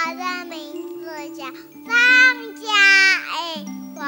我的名字叫张佳怡，我